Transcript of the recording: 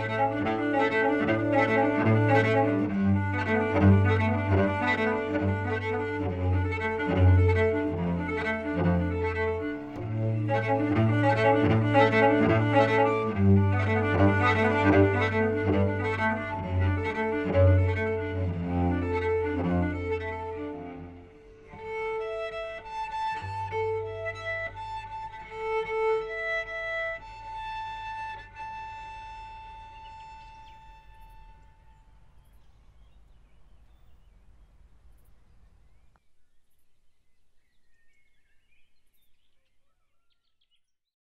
Música